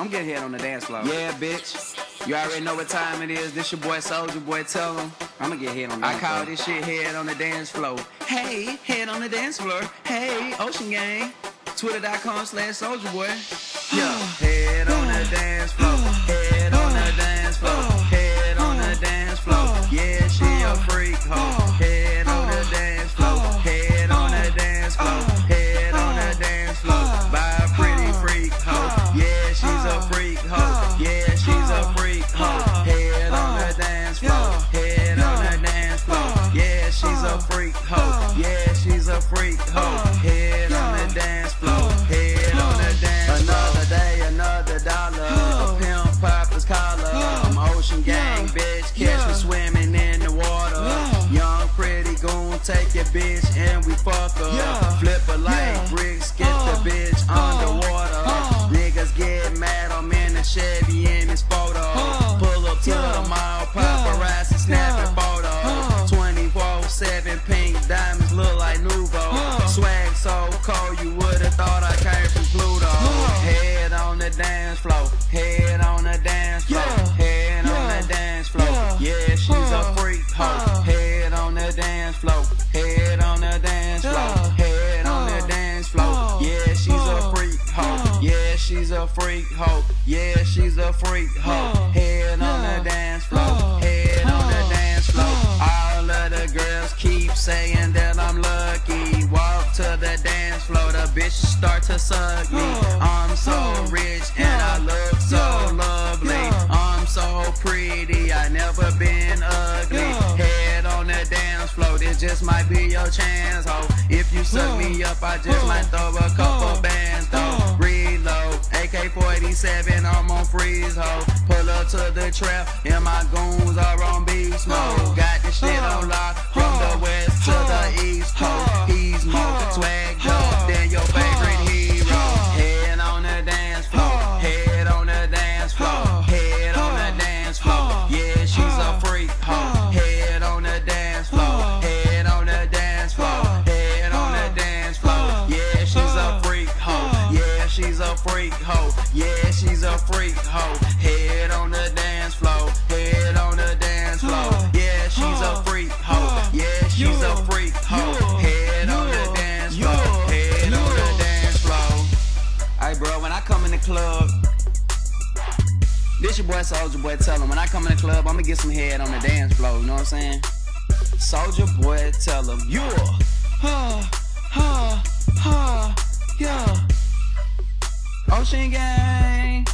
I'm getting head on the dance floor. Yeah, bitch. You already know what time it is. This your boy Soulja Boy. Tell him I'ma get head on the I call floor. this shit head on the dance floor. Hey, head on the dance floor. Hey, Ocean Gang. Twitter.com slash Soulja Boy. Yeah, head on the dance floor. Freak hoe. Yeah, she's a freak hoe. Head on the dance floor. Head on the dance floor. Another day, another dollar. A pimp poppers collar. I'm Ocean Gang, bitch. Catch me swimming in the water. Young, pretty goon, take your bitch and we fuck her. Flip her like the dance floor, head on the dance floor, head on the dance floor. Yeah, she's a freak hoe. Head on the dance floor, head on the dance floor, head on the dance floor. Yeah, she's a freak hoe. Yeah, she's a freak hoe. Yeah, she's a freak hoe. Head on the dance floor, head on the dance floor. All of the girls keep saying that I'm lucky. Walk to the dance floor, the bitches start to suck me. Never been ugly. Head on the dance floor, this just might be your chance, ho. If you suck me up, I just might throw a couple bands, though. Reload, AK-47, I'm on freeze, ho. Pull up to the trap, and my goons are on beast mode. Got this shit on lock, freak hoe. Yeah, she's a freak hoe. Head on the dance floor, head on the dance floor. Yeah, she's a freak hoe. Yeah, she's a freak hoe. Head on the dance floor, head on the dance floor. Hey, bro, when I come in the club, this your boy Soulja Boy. Tell him when I come in the club, I'ma get some head on the dance floor. You know what I'm saying? Soulja Boy, tell him you. Ha, ha, ha, yeah. Ocean Gang.